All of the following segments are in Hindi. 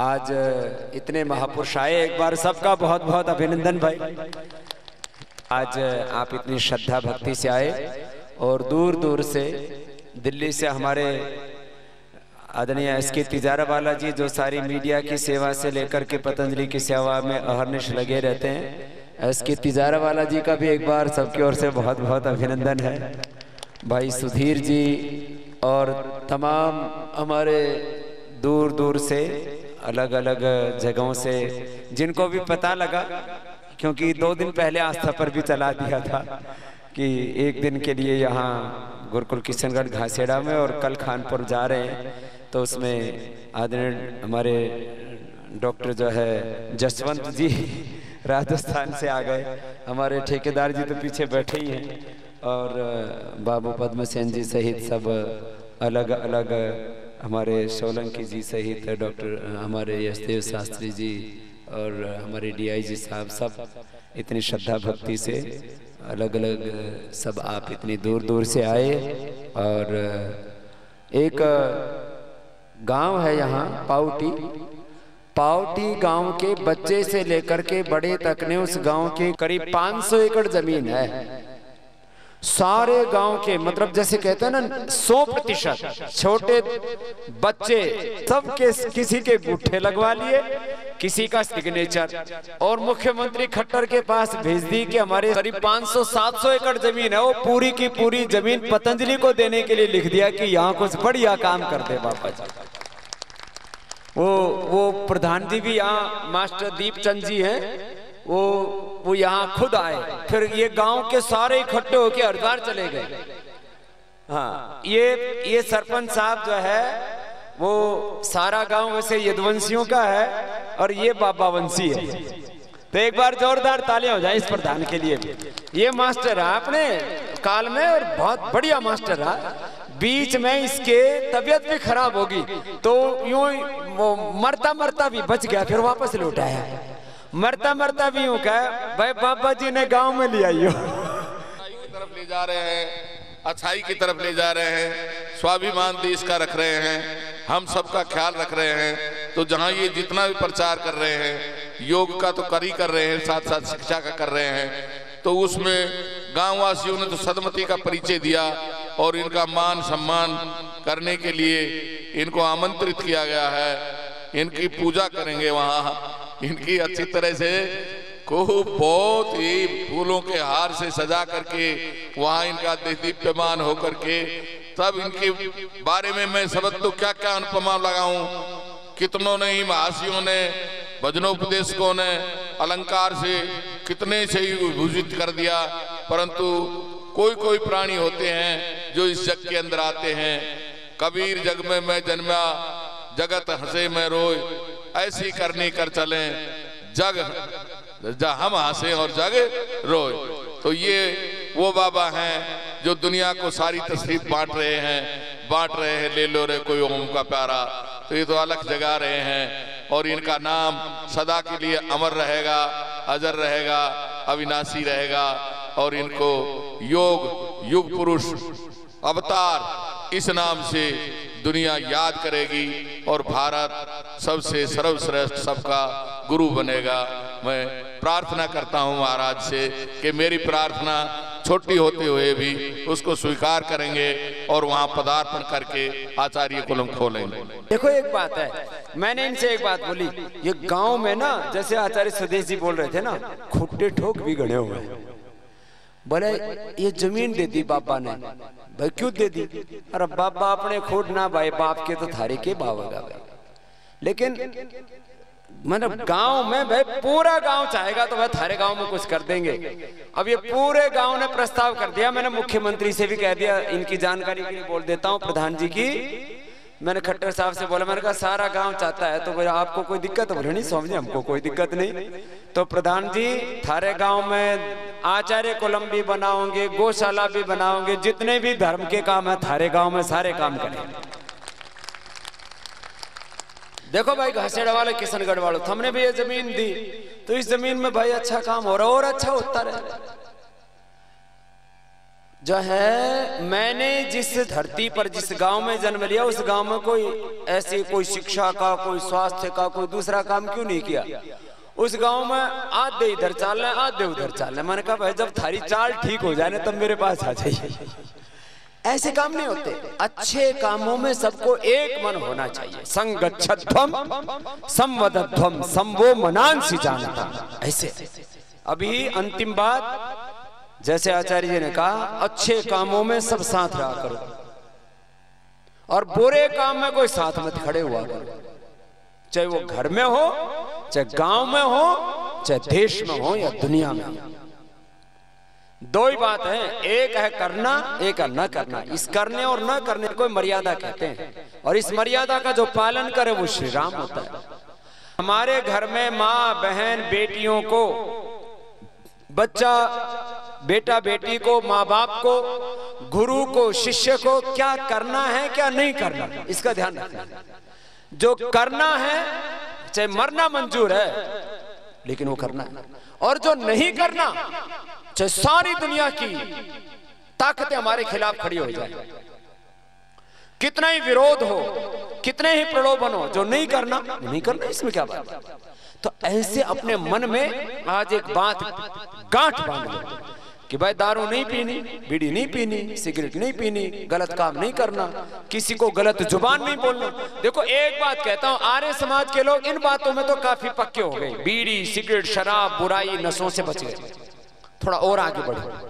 आज इतने महापुरुष आए, एक बार सबका बहुत बहुत अभिनंदन भाई। आज आप इतनी श्रद्धा भक्ति से आए और दूर दूर से दिल्ली से हमारे आदरणीय एस के तिजारा वाला जी जो सारी मीडिया की सेवा से लेकर के पतंजलि की सेवा में अहरनिश लगे रहते हैं एस के तिजारा वाला जी का भी एक बार सबकी ओर से बहुत बहुत अभिनंदन है। भाई सुधीर जी और तमाम हमारे दूर दूर से अलग अलग जगहों से, जिनको भी पता लगा, क्योंकि दो दिन पहले आस्था पर भी चला दिया था कि एक दिन के लिए यहाँ गुरुकुल किशनगढ़ घासेड़ा में और कल खानपुर जा रहे हैं। तो उसमें आदरणीय हमारे डॉक्टर जो है, जसवंत जी राजस्थान से आ गए। हमारे ठेकेदार जी तो पीछे बैठे ही हैं और बाबू पद्म सेन जी सहित सब अलग अलग हमारे सोलंकी जी सहित डॉक्टर, हमारे यशदेव शास्त्री जी और हमारे डीआईजी साहब सब इतनी श्रद्धा भक्ति से अलग अलग सब आप इतनी दूर दूर से आए और एक गाँव है यहाँ पाउटी पाउटी गाँव के बच्चे से लेकर के बड़े तक ने उस गाँव के करीब 500 एकड़ ज़मीन है। सारे गाँव के मतलब जैसे कहते हैं ना, सौ प्रतिशत छोटे बच्चे सबके किसी के गुट्ठे लगवा लिए, किसी का सिग्नेचर और मुख्यमंत्री खट्टर के पास भेज दी कि हमारे करीब 500-700 एकड़ ज़मीन है, वो पूरी की पूरी ज़मीन पतंजलि को देने के लिए लिख दिया कि यहाँ कुछ बढ़िया काम कर दे बाबा जी वो वो प्रधान जी भी यहाँ, मास्टर दीप चंद जी हैं वो वो यहाँ खुद आए। फिर ये गाँव के सारे इकट्ठे होके हरिद्वार चले गए। हाँ ये ये सरपंच साहब जो है, वो सारा गाँव वैसे यदवंशियों का है और ये बाबा वंशी है। तो एक बार जोरदार तालियाँ हो जाए इस प्रधान के लिए भी। ये मास्टर है अपने काल में, और बहुत बढ़िया मास्टर है। बीच में इसके तबीयत भी खराब होगी तो यूँ मरता मरता भी बच गया, फिर वापस लौट आया। मरता मरता भी हूँ, कहा, भाई बाबा जी ने गाँव में लिया की तरफ़ ले जा रहे हैं, अच्छाई की तरफ़ ले जा रहे हैं, स्वाभिमान देश का रख रहे हैं, हम सबका ख्याल रख रहे हैं तो जहाँ ये जितना भी प्रचार कर रहे हैं, योग का तो कर ही कर रहे हैं साथ साथ शिक्षा का कर रहे हैं तो उसमें गाँव वासियों ने तो सदमती का परिचय दिया और इनका मान सम्मान करने के लिए इनको आमंत्रित किया गया है, इनकी पूजा करेंगे वहाँ। इनकी अच्छी तरह से खूब बहुत ही फूलों के हार से सजा करके वहाँ इनका दीप्यमान होकर के तब इनके बारे में मैं शब्द तो क्या क्या अनुपमा लगाऊँ? कितनों ने ही महासियों ने, भजनोपदेशकों ने अलंकार से कितने से ही विभूषित कर दिया? परंतु कोई कोई प्राणी होते हैं जो इस जग के अंदर आते हैं। कबीर जग में मैं जन्मा, जगत हंसे मैं रोए। ऐसी करनी कर चले। जग। जा, हम हंसे और जग, रोए। तो ये वो बाबा हैं जो दुनिया को सारी तस्वीर बांट रहे हैं। बांट रहे हैं, ले लो रे कोई ओम का प्यारा। तो ये तो अलग जगा रहे हैं और इनका नाम सदा के लिए अमर रहेगा, अजर रहेगा, अविनाशी रहेगा। और इनको योग, युग पुरुष, अवतार, इस नाम से दुनिया याद करेगी और भारत सबसे सर्वश्रेष्ठ सबका गुरु बनेगा। मैं प्रार्थना करता हूँ महाराज से कि मेरी प्रार्थना छोटी होते हुए भी उसको स्वीकार करेंगे और वहाँ पदार्पण करके आचार्य कुलम खोलेंगे। देखो, एक बात है। मैंने इनसे एक बात बोली। ये गाँव में ना, जैसे आचार्य स्वदेश जी बोल रहे थे ना, खुट्टे ठोक भी गड़े हुए बोले, ये ज़मीन दे दी बाबा ने। भाई, क्यों दे दी? अरे बाबा अपने खुद ना भाई, बाप के तो थारे के बाबा भाई। लेकिन मतलब गाँव में भाई, पूरा गाँव चाहेगा तो भाई थारे गाँव में कुछ कर देंगे। अब ये पूरे गाँव ने प्रस्ताव कर दिया, मैंने मुख्यमंत्री से भी कह दिया, इनकी जानकारी के लिए बोल देता हूँ, प्रधान जी की। मैंने खट्टर साहब से बोला, मैंने कहा, सारा गाँव चाहता है। तो बोला आपको कोई दिक्कत? बोले, नहीं समझे हमको कोई दिक्कत नहीं। तो प्रधान जी, थारे गाँव में आचार्य कुलम भी बनाओगे, गौशाला भी बनाओगे, जितने भी धर्म के काम है, थारे गाँव में सारे काम करेंगे। देखो भाई, घासेड़ा वाले किशनगढ़ वालों, हमने भी ये ज़मीन दी। तो इस ज़मीन में भाई अच्छा काम हो रहा और अच्छा होता रहे। जो है, मैंने जिस धरती पर, जिस गाँव में जन्म लिया, उस गाँव में कोई ऐसी कोई शिक्षा का, कोई स्वास्थ्य का, कोई दूसरा काम क्यों नहीं किया? उस गाँव में आधे इधर चाल रहे आधे उधर चाल रहे मैंने कहा, भाई, जब थारी चाल ठीक हो जाए ना, तब मेरे पास आ जाइए। ऐसे काम नहीं होते। अच्छे कामों में सबको एक मन होना चाहिए। संगच्छध्वम संवदध्वम संवो मनांसी जानता। ऐसे। अभी अंतिम बात, जैसे आचार्य जी ने कहा, अच्छे कामों में सब साथ रहा करो। और बुरे काम में कोई साथ मत खड़े हुआ करो। चाहे वो घर में हो चाहे गाँव में हो, चाहे देश में हो या दुनिया में। दो ही बात है, एक है करना, एक है न करना। इस करने और न करने को मर्यादा कहते हैं। और इस मर्यादा का जो पालन करे वो श्री राम होता है। हमारे घर में माँ, बहन, बेटियों को, बच्चा, बेटा, बेटी को माँ बाप को, गुरु को, शिष्य को क्या करना है, क्या नहीं करना इसका ध्यान रखना जो करना है चाहे मरना मंजूर है, लेकिन वो करना है। और जो नहीं करना, चाहे सारी दुनिया की ताकतें हमारे खिलाफ खड़ी हो जाए। कितना ही विरोध हो, कितने ही प्रलोभन हो, जो नहीं करना नहीं करना, इसमें क्या बात तो ऐसे अपने मन में आज एक बात गांठ बाँध कि भाई दारू नहीं पीनी, बीड़ी नहीं पीनी, सिगरेट नहीं पीनी, गलत काम नहीं करना, किसी को गलत ज़ुबान नहीं बोलना। देखो, एक बात कहता हूँ, आर्य समाज के लोग इन बातों में तो काफ़ी पक्के हो गए। बीड़ी, सिगरेट, शराब, बुराई नशों से बच गए। थोड़ा और आगे बढ़ो।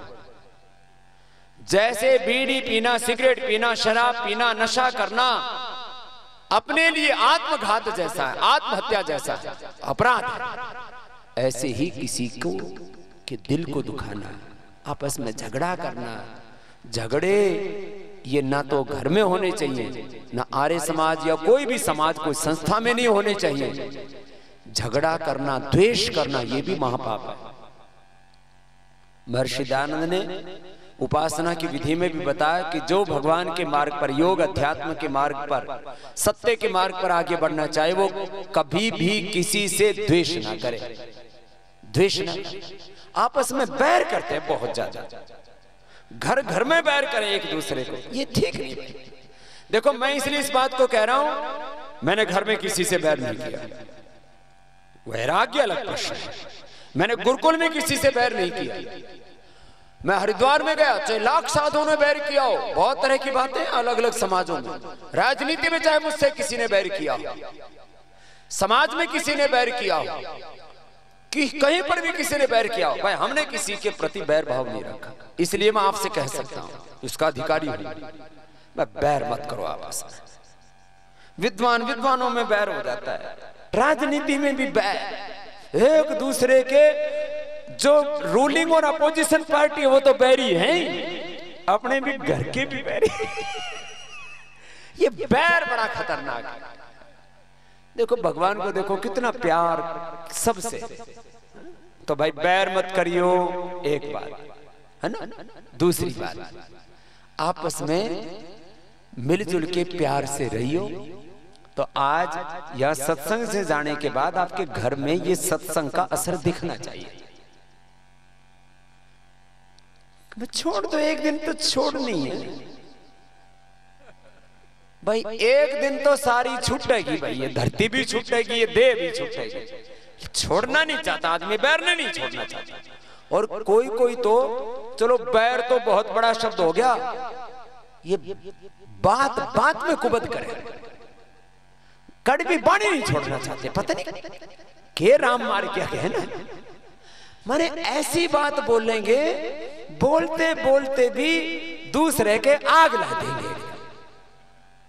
जैसे बीड़ी पीना, सिगरेट पीना, शराब पीना, नशा करना, अपने लिए आत्मघात जैसा है, आत्महत्या जैसा है, अपराध है। ऐसे ही किसी को, के दिल को दुखाना। आपस में झगड़ा करना। झगड़े, ये ना तो घर में होने चाहिए, ना आर्य समाज या कोई भी समाज, कोई संस्था में नहीं होने चाहिए। झगड़ा करना, द्वेष करना, ये भी महापाप है। महर्षि दयानंद ने उपासना की विधि में भी बताया कि जो भगवान के मार्ग पर, योग अध्यात्म के मार्ग पर, सत्य के मार्ग पर आगे बढ़ना चाहे, वो कभी भी किसी से द्वेष ना करे। द्वेष ना आपस में बैर करते हैं बहुत ज़्यादा। घर घर में बैर करें एक दूसरे को। ये ठीक नहीं देखो, मैं इसलिए इस बात को कह रहा हूँ, मैंने घर में किसी से बैर नहीं किया। वैराग्य अलग प्रश्न है। मैंने गुरुकुल में किसी से बैर नहीं किया। मैं हरिद्वार में गया, चाहे लाख साधुओं ने बैर किया हो, बहुत तरह की बातें अलग अलग समाजों में। राजनीति में चाहे मुझसे किसी ने बैर किया समाज में किसी ने बैर किया हो कि कहीं पर भी किसी ने बैर किया हो, भाई हमने किसी के प्रति बैर भाव नहीं रखा। इसलिए मैं आपसे कह सकता हूँ, उसका अधिकारी हूँ। मैं बैर मत करो आपस में विद्वान विद्वानों में बैर हो जाता है। राजनीति में भी बैर। एक दूसरे के जो रूलिंग और अपोजिशन पार्टी वो तो बैरी है। अपने भी घर के भी बैरी। ये बैर बड़ा खतरनाक है। देखो, भगवान को देखो, कितना प्यार सबसे। तो भाई बैर मत करियो, एक बात, है ना? दूसरी बात, आपस में मिलजुल के प्यार से रहियो। तो आज यह सत्संग से जाने के बाद आपके घर में ये सत्संग का असर दिखना चाहिए। छोड़ दो, एक दिन तो छोड़नी है। भाई, एक दिन तो सारी छूटेगी भाई, ये धरती भी छूटेगी, ये देह भी छूटेगी। छोड़ना नहीं चाहता, आदमी बैरने नहीं छोड़ना चाहता। और कोई कोई तो चलो बैर तो बहुत बड़ा शब्द हो गया, ये बात बात में कुबत करे। कड़वी बाणी नहीं छोड़ना चाहते, पता नहीं के राम मार क्या कहे ना? माने ऐसी बात बोलेंगे, बोलते बोलते भी दूसरे के आग ला देंगे।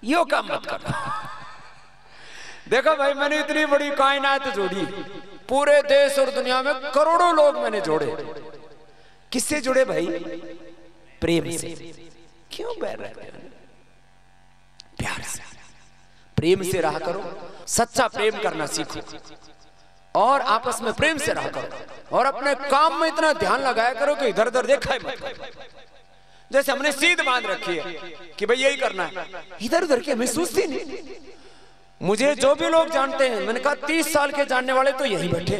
यो काम मत करो। देखो भाई, मैंने इतनी बड़ी कायनात जोड़ी। पूरे देश और दुनिया में करोड़ों लोग मैंने जोड़े। किससे जुड़े भाई? प्रेम से। क्यों बैर रहे प्यार से। प्रेम से रहा करो। सच्चा प्रेम करना सीखो। और आपस में प्रेम से रहा करो। और अपने काम में इतना ध्यान लगाया करो कि इधर उधर देखा ही मत जैसे हमने सीध बाँध रखी है कि भाई यही करना है। इधर उधर की हमें सूझती नहीं। मुझे जो भी लोग जानते हैं, मैंने कहा तीस साल के जानने वाले तो यही बैठे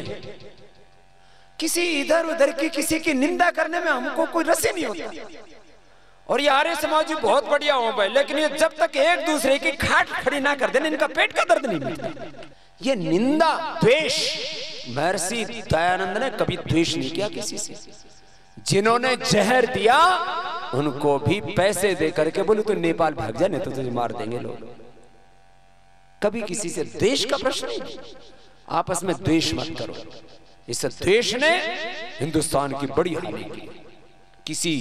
किसी इधर उधर की, किसी की निंदा करने में हमको कोई रस नहीं होता। और ये आर्य समाज भी बहुत बढ़िया हो भाई, लेकिन ये जब तक एक दूसरे की खाट खड़ी ना कर देना, इनका पेट का दर्द नहीं मिलता। ये निंदा, द्वेष, महर्षि दयानंद ने कभी द्वेष नहीं किया किसी से। जिन्होंने जहर दिया उनको भी पैसे दे करके बोले तो नेपाल भाग जा, नहीं तो तुझे मार देंगे लोग। कभी किसी से देश का प्रश्न आपस में द्वेष मत करो। इस द्वेष ने हिंदुस्तान की बड़ी हानि की। किसी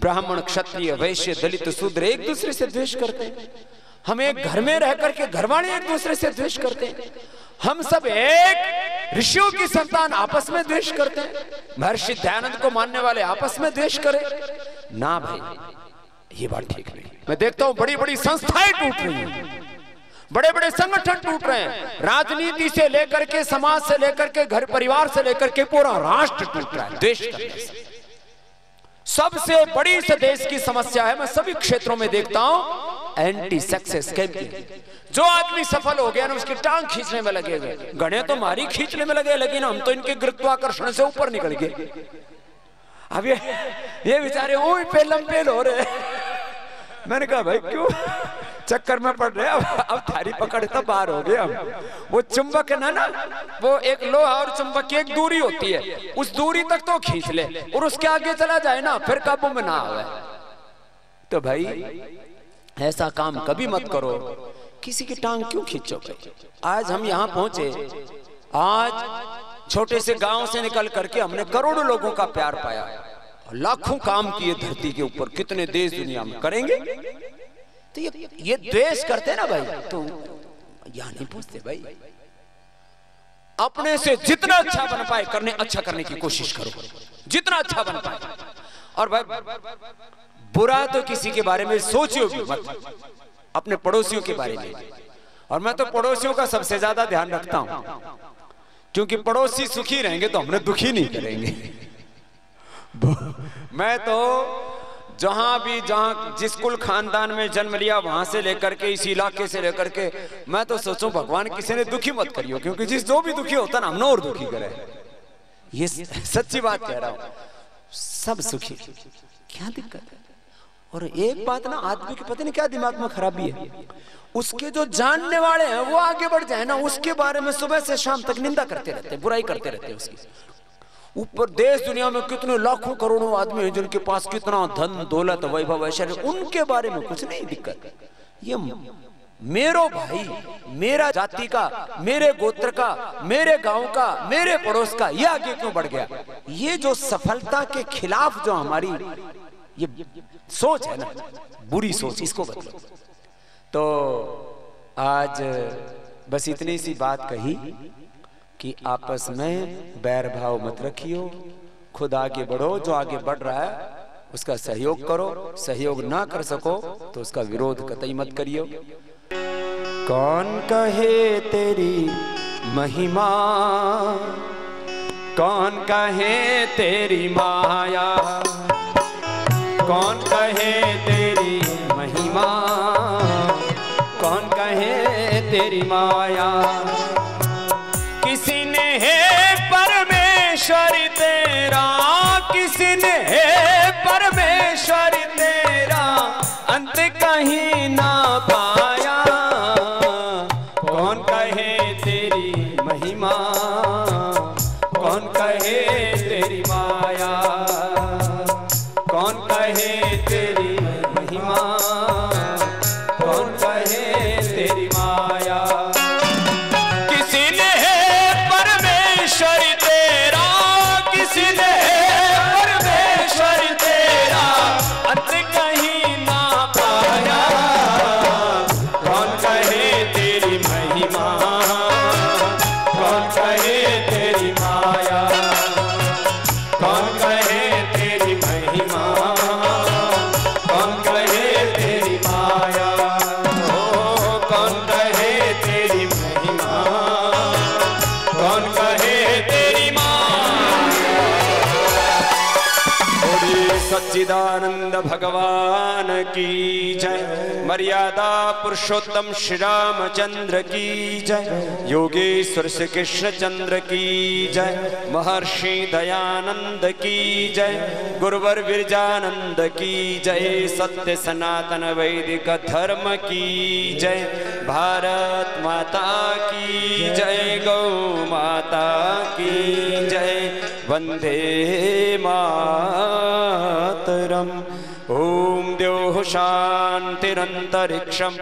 ब्राह्मण, क्षत्रिय, वैश्य, दलित, शूद्र एक दूसरे से द्वेष करते हम एक घर में रह करके घरवाले एक दूसरे से द्वेष करते हम सब एक ऋषियों की संतान आपस में द्वेष करते महर्षि दयानंद को मानने वाले आपस में द्वेष करें। ना भाई ये बात ठीक नहीं। मैं देखता हूँ बड़ी बड़ी संस्थाएँ टूट रही हैं। बड़े बड़े संगठन टूट रहे हैं। राजनीति से लेकर के समाज से लेकर के घर परिवार से लेकर के पूरा राष्ट्र टूट रहा है। देश सबसे बड़ी इस देश की समस्या है। मैं सभी क्षेत्रों में देखता हूँ। एंटी सक्सेस कैंपिंग जो आदमी सफल हो गया ना, उसकी टांग खींचने में लगे हुए। गणे तो मारी खींचने में लगे, लेकिन हम तो इनके गुरुत्वाकर्षण से ऊपर निकल गए। अब ये ये बेचारे ओए पेलम पेल हो रहे मैंने कहा, भाई, क्यों? चक्कर में पड़ रहे अब अब थारी पकड़ तो बाहर हो हम। वो चुंबक है ना ना, वो एक लोहा और चुंबक की एक दूरी होती है। उस दूरी तक तो खींच ले और उसके आगे चला जाए ना, फिर काबू में ना आवे। तो भाई, ऐसा काम कभी मत करो। किसी की टांग क्यों खींचो भाई आज हम यहाँ पहुँचे। आज छोटे से गाँव से निकल करके हमने करोड़ों लोगों का प्यार पाया। लाखों काम किए धरती के ऊपर। कितने देश दुनिया में करेंगे? तो ये ये द्वेष करते ना भाई। तो यहाँ नहीं पूछते भाई। अपने से जितना अच्छा बन पाए, करने अच्छा करने की कोशिश करो। जितना अच्छा बन पाए। और भाई, बुरा तो किसी के बारे में सोचियो भी मत। अपने पड़ोसियों के बारे में। और मैं तो पड़ोसियों का सबसे ज़्यादा ध्यान रखता हूँ। क्योंकि पड़ोसी सुखी रहेंगे तो हमने दुखी नहीं करेंगे। मैं तो जहाँ भी, जहाँ जिस कुल खानदान में जन्म लिया, वहाँ से लेकर के, इस इलाके से लेकर के, मैं तो सोचूं, भगवान किसी ने दुखी मत करियो, क्योंकि जिस जो भी दुखी होता ना हमने और दुखी करे। ये सच्ची बात कह रहा हूँ, सब सुखी। क्या दिक्कत है? और एक बात ना आदमी के पता नहीं क्या दिमाग में खराबी है। उसके जो जानने वाले हैं, वो आगे बढ़ जाए ना, उसके बारे में सुबह से शाम तक निंदा करते रहते हैं, बुराई करते रहते हैं उसकी। ऊपर देश दुनिया में कितने लाखों करोड़ों आदमी हैं जिनके पास कितना धन, दौलत, वैभव, ऐश्वर्य, उनके बारे में कुछ नहीं दिक्कत। ये मेरो भाई, मेरा जाति का, मेरे गोत्र का, मेरे गाँव का, मेरे पड़ोस का, ये आगे क्यों बढ़ गया? ये जो सफलता के खिलाफ जो हमारी, ये सोच है ना? बुरी सोच, इसको बदलो। तो आज बस इतनी सी बात कही कि आपस में बैर भाव मत रखियो। खुद आगे बढ़ो, जो आगे बढ़ रहा है, उसका सहयोग करो। सहयोग ना कर सको तो उसका विरोध कतई मत करियो। कौन कहे तेरी महिमा? कौन कहे तेरी माया? कौन कहे तेरी महिमा? कौन कहे तेरी माया? किसी ने है परमेश्वर तेरा, किसी ने है परमेश्वर भगवान की जय। मर्यादा पुरुषोत्तम श्री रामचंद्र की जय। योगेश्वर श्री कृष्ण चंद्र की जय। महर्षि दयानंद की जय। गुरुवर विरजानंद की जय। सत्य सनातन वैदिक धर्म की जय। भारत माता की जय। गौ माता की जय। वंदे मातरम। ओम द्योः शान्तिरन्तरिक्षं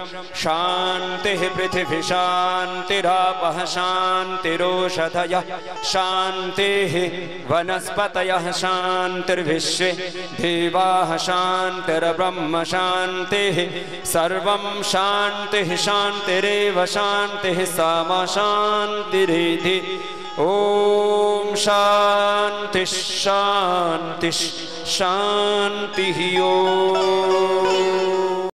शान्तिः पृथिवी शान्तिरापः शान्तिरोषधयः शान्तिः वनस्पतयः शान्तिर्विश्वे देवाः शान्तिर्ब्रह्म शान्तिः सर्वं शान्तिः शान्तिरेव शान्तिः सामा शान्तिरिति। ॐ शान्ति शान्ति शान्तिः ॐ